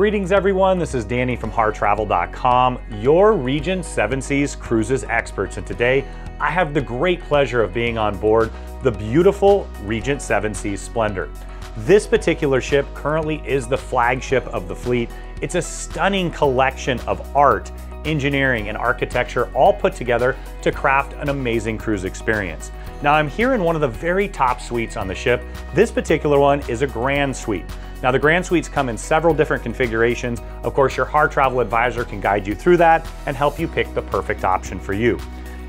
Greetings everyone, this is Danny from HarrTravel.com, your Regent 7 Seas Cruises experts. And today I have the great pleasure of being on board the beautiful Regent 7 Seas Splendor. This particular ship currently is the flagship of the fleet. It's a stunning collection of art, engineering, and architecture all put together to craft an amazing cruise experience. Now I'm here in one of the very top suites on the ship. This particular one is a Grand Suite. Now the Grand Suites come in several different configurations. Of course, your Harr Travel advisor can guide you through that and help you pick the perfect option for you.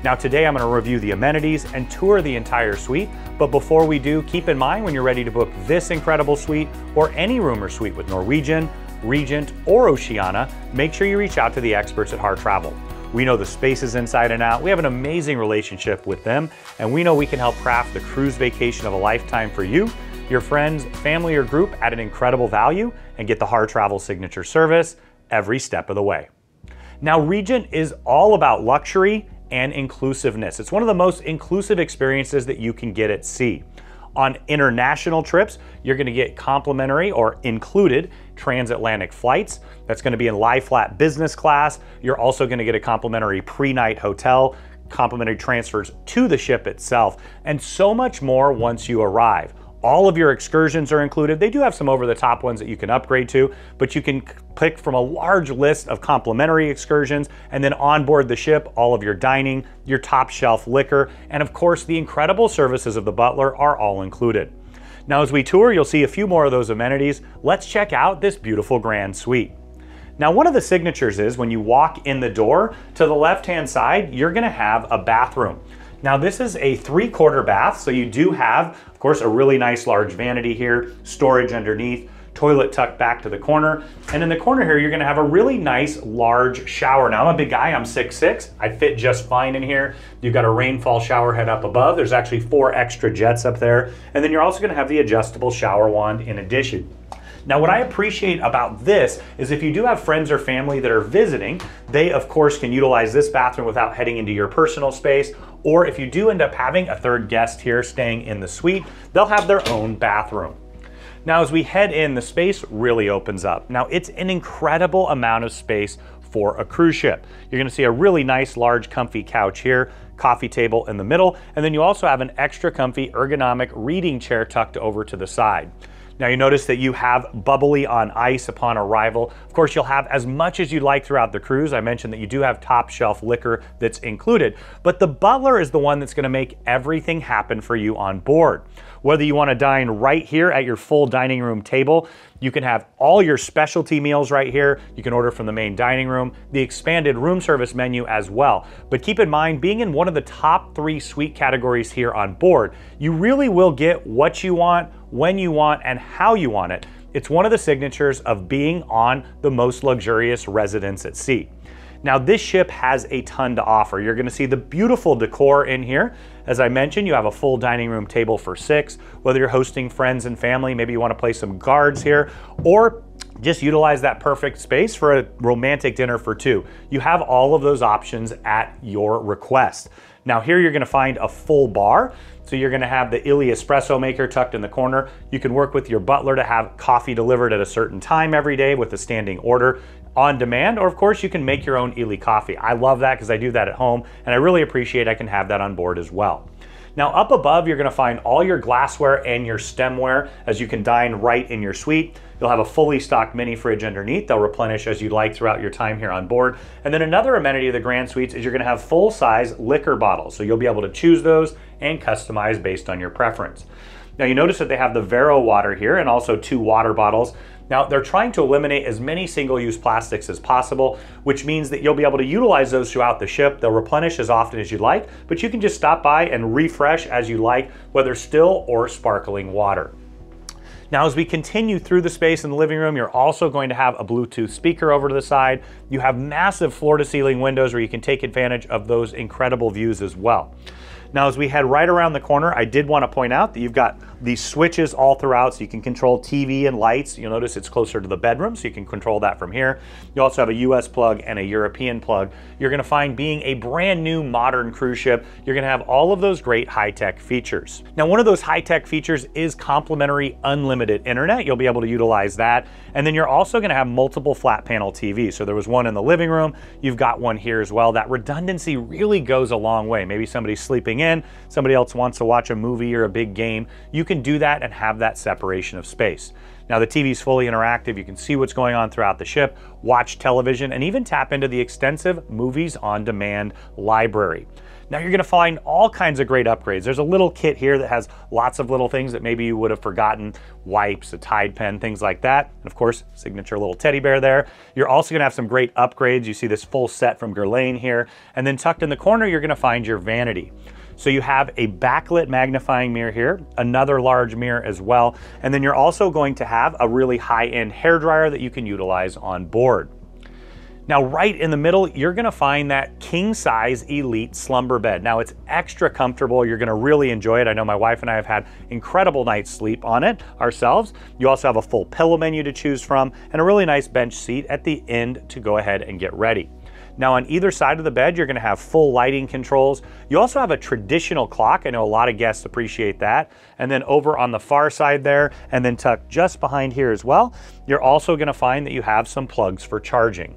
Now today I'm gonna review the amenities and tour the entire suite, but before we do, keep in mind when you're ready to book this incredible suite or any room or suite with Norwegian, Regent, or Oceania, make sure you reach out to the experts at HarrTravel. We know the spaces inside and out. We have an amazing relationship with them, and we know we can help craft the cruise vacation of a lifetime for you your friends, family, or group at an incredible value and get the Harr Travel signature service every step of the way. Now, Regent is all about luxury and inclusiveness. It's one of the most inclusive experiences that you can get at sea. On international trips, you're gonna get complimentary or included transatlantic flights. That's gonna be in lie flat business class. You're also gonna get a complimentary pre-night hotel, complimentary transfers to the ship itself, and so much more once you arrive. All of your excursions are included. They do have some over the top ones that you can upgrade to, but you can pick from a large list of complimentary excursions and then onboard the ship, all of your dining, your top shelf liquor, and of course the incredible services of the butler are all included. Now as we tour, you'll see a few more of those amenities. Let's check out this beautiful grand suite. Now, one of the signatures is when you walk in the door, to the left-hand side, you're gonna have a bathroom. Now this is a three quarter bath, so you do have, of course, a really nice large vanity here, storage underneath, toilet tucked back to the corner. And in the corner here, you're gonna have a really nice large shower. Now I'm a big guy, I'm 6'6", I fit just fine in here. You've got a rainfall shower head up above. There's actually four extra jets up there. And then you're also gonna have the adjustable shower wand in addition. Now, what I appreciate about this is if you do have friends or family that are visiting, they of course can utilize this bathroom without heading into your personal space. Or if you do end up having a third guest here staying in the suite, they'll have their own bathroom. Now, as we head in, the space really opens up. Now, it's an incredible amount of space for a cruise ship. You're gonna see a really nice, large, comfy couch here, coffee table in the middle, and then you also have an extra comfy ergonomic reading chair tucked over to the side. Now you notice that you have bubbly on ice upon arrival. Of course, you'll have as much as you'd like throughout the cruise. I mentioned that you do have top shelf liquor that's included, but the butler is the one that's gonna make everything happen for you on board. Whether you wanna dine right here at your full dining room table, you can have all your specialty meals right here. You can order from the main dining room, the expanded room service menu as well. But keep in mind, being in one of the top three suite categories here on board, you really will get what you want, when you want, and how you want it. It's one of the signatures of being on the most luxurious residence at sea. Now this ship has a ton to offer. You're gonna see the beautiful decor in here. As I mentioned, you have a full dining room table for six. Whether you're hosting friends and family, maybe you wanna play some guards here, or just utilize that perfect space for a romantic dinner for two. You have all of those options at your request. Now here you're gonna find a full bar. So you're gonna have the Illy espresso maker tucked in the corner. You can work with your butler to have coffee delivered at a certain time every day with a standing order on demand, or of course you can make your own Illy coffee. I love that because I do that at home and I really appreciate I can have that on board as well. Now up above, you're gonna find all your glassware and your stemware as you can dine right in your suite. You'll have a fully stocked mini fridge underneath. They'll replenish as you'd like throughout your time here on board. And then another amenity of the Grand Suites is you're gonna have full size liquor bottles. So you'll be able to choose those and customize based on your preference. Now you notice that they have the Vero water here and also two water bottles. Now they're trying to eliminate as many single-use plastics as possible, which means that you'll be able to utilize those throughout the ship. They'll replenish as often as you like, but you can just stop by and refresh as you like, whether still or sparkling water. Now, as we continue through the space in the living room, you're also going to have a Bluetooth speaker over to the side. You have massive floor to ceiling windows where you can take advantage of those incredible views as well. Now, as we head right around the corner, I did want to point out that you've got these switches all throughout so you can control TV and lights. You'll notice it's closer to the bedroom so you can control that from here. You also have a US plug and a European plug. You're gonna find being a brand new modern cruise ship, you're gonna have all of those great high-tech features. Now, one of those high-tech features is complimentary unlimited internet. You'll be able to utilize that. And then you're also gonna have multiple flat panel TVs. So there was one in the living room, you've got one here as well. That redundancy really goes a long way. Maybe somebody's sleeping in, somebody else wants to watch a movie or a big game. You can do that and have that separation of space. Now the TV is fully interactive. You can see what's going on throughout the ship, watch television, and even tap into the extensive movies on demand library. Now you're gonna find all kinds of great upgrades. There's a little kit here that has lots of little things that maybe you would have forgotten, wipes, a Tide pen, things like that. And of course, signature little teddy bear there. You're also gonna have some great upgrades. You see this full set from Guerlain here. And then tucked in the corner, you're gonna find your vanity. So you have a backlit magnifying mirror here, another large mirror as well, and then you're also going to have a really high-end hair dryer that you can utilize on board. Now, right in the middle, you're gonna find that king size elite slumber bed. Now, it's extra comfortable. You're gonna really enjoy it. I know my wife and I have had incredible night's sleep on it ourselves. You also have a full pillow menu to choose from and a really nice bench seat at the end to go ahead and get ready. Now on either side of the bed, you're gonna have full lighting controls. You also have a traditional clock. I know a lot of guests appreciate that. And then over on the far side there, and then tucked just behind here as well, you're also gonna find that you have some plugs for charging.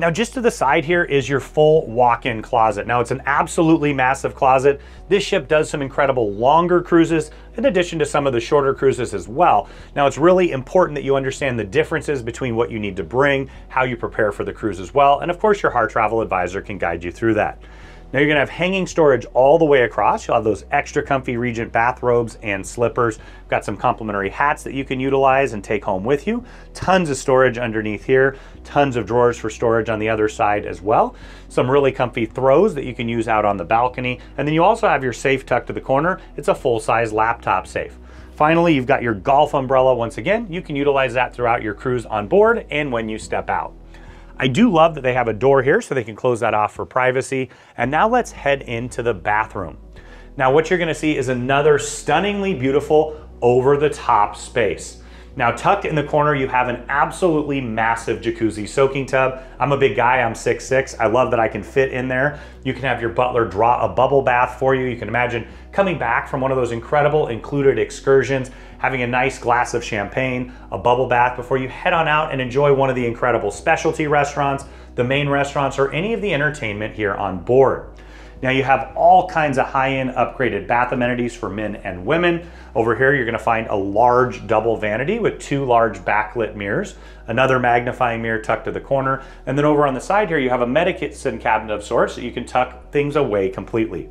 Now just to the side here is your full walk-in closet. Now it's an absolutely massive closet. This ship does some incredible longer cruises in addition to some of the shorter cruises as well. Now it's really important that you understand the differences between what you need to bring, how you prepare for the cruise as well, and of course your Harr Travel advisor can guide you through that. Now you're gonna have hanging storage all the way across. You'll have those extra comfy Regent bathrobes and slippers. Got some complimentary hats that you can utilize and take home with you. Tons of storage underneath here. Tons of drawers for storage on the other side as well. Some really comfy throws that you can use out on the balcony. And then you also have your safe tucked to the corner. It's a full-size laptop safe. Finally, you've got your golf umbrella. Once again, you can utilize that throughout your cruise on board and when you step out. I do love that they have a door here so they can close that off for privacy. And now let's head into the bathroom. Now what you're gonna see is another stunningly beautiful over the top space. Now tucked in the corner, you have an absolutely massive jacuzzi soaking tub. I'm a big guy, I'm 6'6". I love that I can fit in there. You can have your butler draw a bubble bath for you. You can imagine coming back from one of those incredible included excursions, having a nice glass of champagne, a bubble bath before you head on out and enjoy one of the incredible specialty restaurants, the main restaurants, or any of the entertainment here on board. Now you have all kinds of high-end upgraded bath amenities for men and women. Over here, you're gonna find a large double vanity with two large backlit mirrors, another magnifying mirror tucked to the corner, and then over on the side here, you have a medicine cabinet of sorts so you can tuck things away completely.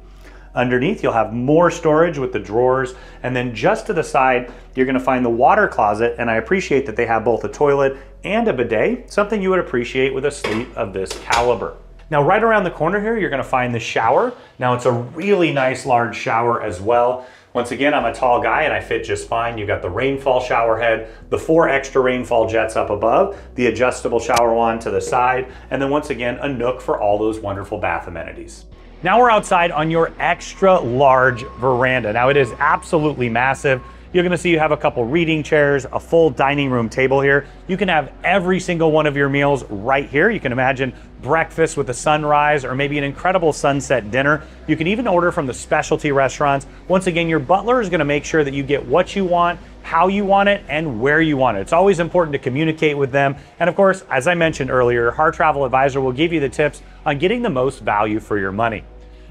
Underneath, you'll have more storage with the drawers. And then just to the side, you're gonna find the water closet. And I appreciate that they have both a toilet and a bidet, something you would appreciate with a suite of this caliber. Now right around the corner here, you're gonna find the shower. Now it's a really nice large shower as well. Once again, I'm a tall guy and I fit just fine. You've got the rainfall shower head, the four extra rainfall jets up above, the adjustable shower wand to the side, and then once again, a nook for all those wonderful bath amenities. Now we're outside on your extra large veranda. Now it is absolutely massive. You're gonna see you have a couple reading chairs, a full dining room table here. You can have every single one of your meals right here. You can imagine breakfast with a sunrise or maybe an incredible sunset dinner. You can even order from the specialty restaurants. Once again, your butler is gonna make sure that you get what you want, how you want it, and where you want it. It's always important to communicate with them. And of course, as I mentioned earlier, Harr Travel Advisor will give you the tips on getting the most value for your money.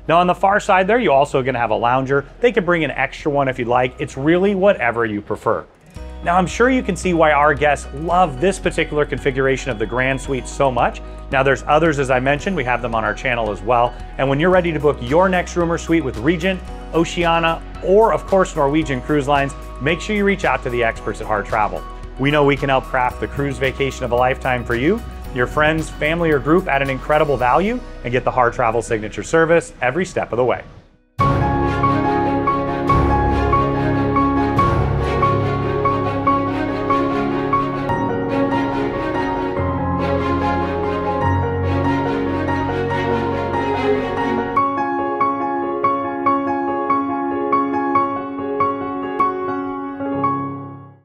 Now on the far side there, you're also gonna have a lounger. They can bring an extra one if you'd like. It's really whatever you prefer. Now I'm sure you can see why our guests love this particular configuration of the Grand Suite so much. Now there's others, as I mentioned, we have them on our channel as well. And when you're ready to book your next room or suite with Regent, Oceania, or of course Norwegian Cruise Lines, make sure you reach out to the experts at Harr Travel. We know we can help craft the cruise vacation of a lifetime for you your friends, family, or group at an incredible value and get the Harr Travel Signature service every step of the way.